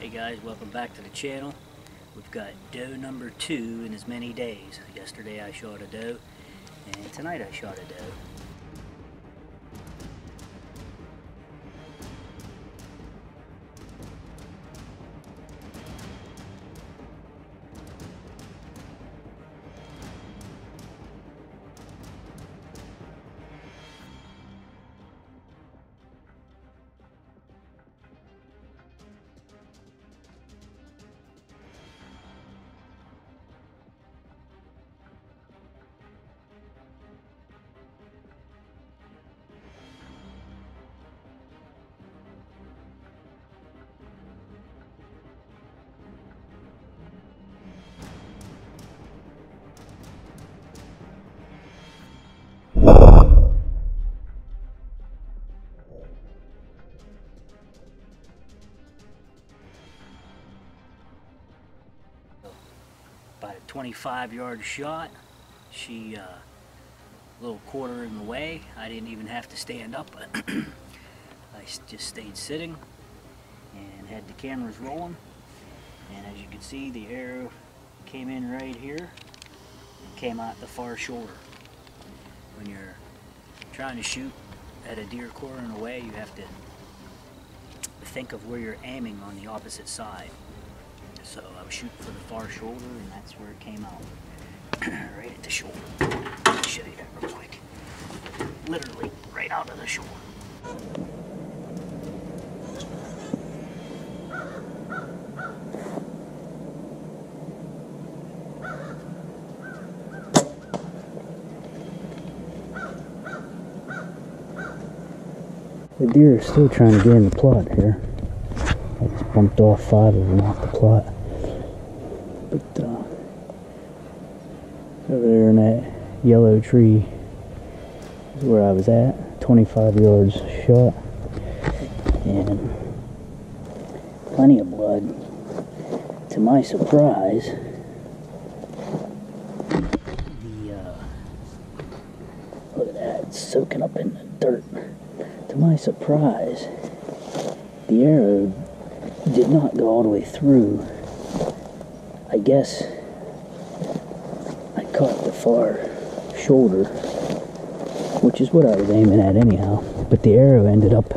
Hey guys, welcome back to the channel. We've got doe number two in as many days. Yesterday I shot a doe, and tonight I shot a doe. 25 yard shot. She uh, a little quarter in the way. I didn't even have to stand up. I just stayed sitting and had the cameras rolling. And as you can see, the arrow came in right here and came out the far shoulder. When you're trying to shoot at a deer quartering away, you have to think of where you're aiming on the opposite side. So I was shooting for the far shoulder, and that's where it came out. right at the shoulder. Me show you that real quick. Literally right out of the shoulder. The deer is still trying to get in the plot here. I just bumped off five of them off the plot. But uh, over there in that yellow tree is where I was at. 25 yards shot. And plenty of blood. To my surprise, the uh, look at that, soaking up in the dirt. To my surprise, the arrow did not go all the way through. I guess I caught the far shoulder, which is what I was aiming at anyhow. But the arrow ended up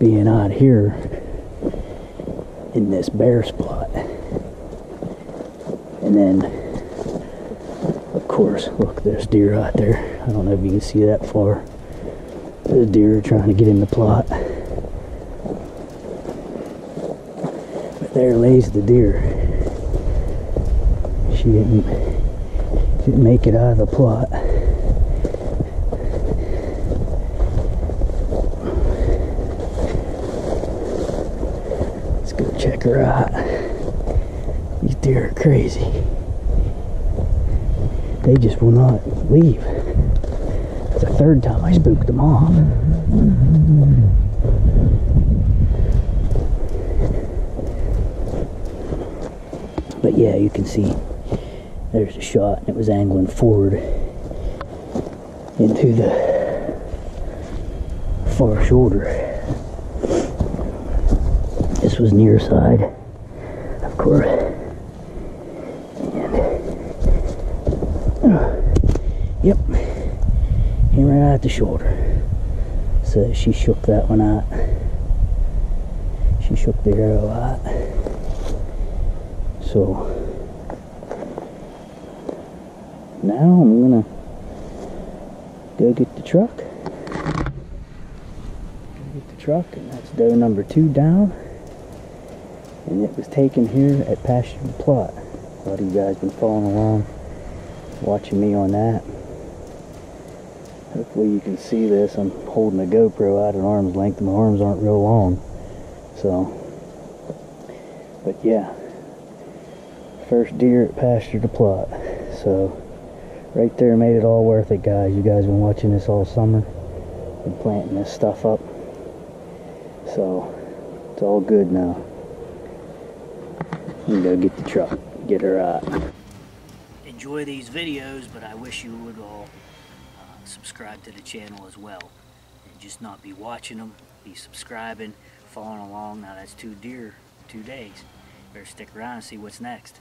being out here in this bare spot. And then, of course, look, there's deer out there. I don't know if you can see that far. There's deer trying to get in the plot. But there lays the deer. She didn't, didn't make it out of the plot. Let's go check her out. These deer are crazy. They just will not leave. It's the third time I spooked them off. But yeah, you can see there's a shot and it was angling forward into the far shoulder. This was near side, of course. And, uh, yep, came right out the shoulder. So she shook that one out. She shook the arrow out. So now I'm gonna go get the truck. Go get the truck, and that's doe number two down. And it was taken here at Pasture to Plot. A lot of you guys been following along, watching me on that. Hopefully you can see this. I'm holding a GoPro out at arm's length. And my arms aren't real long. So, but yeah, first deer at pasture to plot. So, right there made it all worth it, guys. You guys been watching this all summer. Been planting this stuff up. So, it's all good now. I'm gonna go get the truck, get her out. Enjoy these videos, but I wish you would all uh, subscribe to the channel as well. And just not be watching them, be subscribing, following along. Now that's two deer two days. Better stick around and see what's next.